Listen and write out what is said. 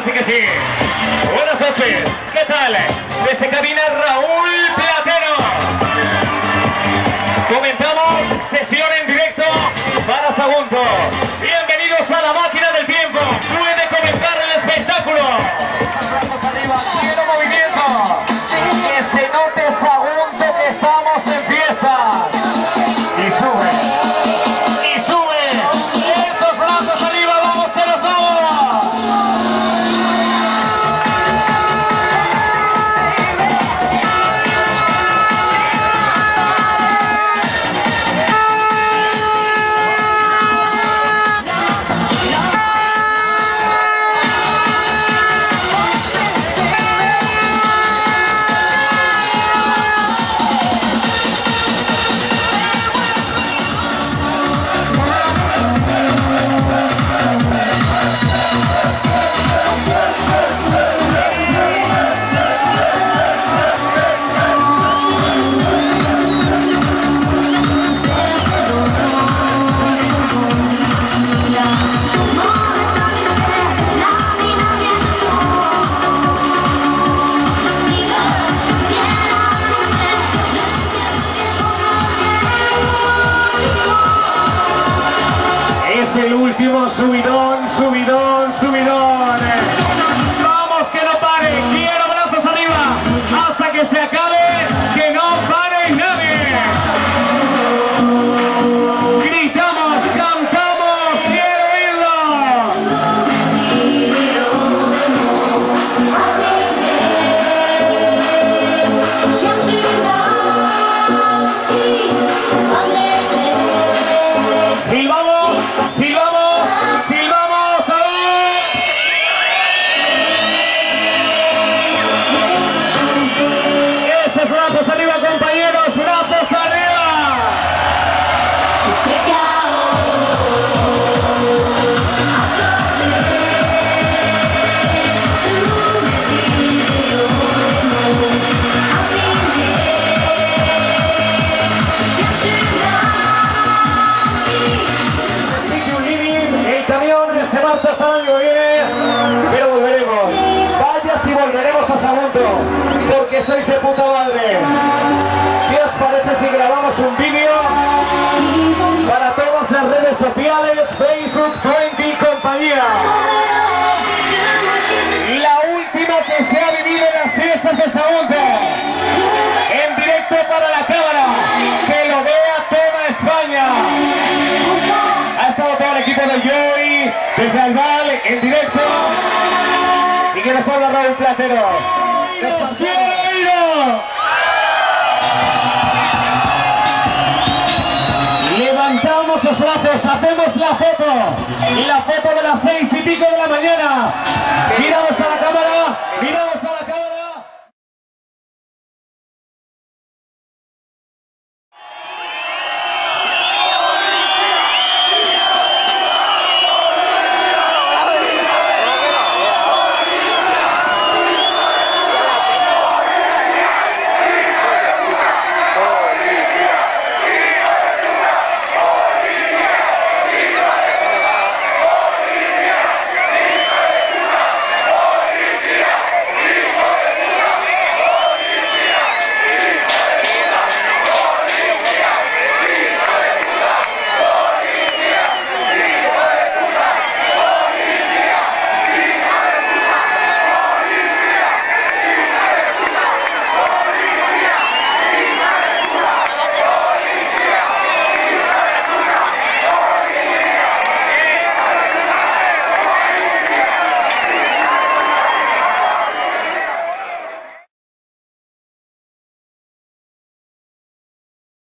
sí. Y ahora sí que sí. Buenas noches. ¿Qué tal? Desde cabina Raúl Platero. Comenzamos Es el último subidón, subidón, subidón. Vamos que no pare. Quiero brazos arriba hasta que se acabe. Porque sois de puta madre. ¿Qué os parece si grabamos un vídeo para todas las redes sociales, Facebook, 20 y compañía? La última que se ha vivido en las fiestas de Sagunto. En directo para la cámara, que lo vea toda España. Ha estado todo el equipo del Joy, desde Albal, en directo. Y que nos habla Raúl Platero. Levantamos los brazos, hacemos la foto. Y la foto de las seis y pico de la mañana.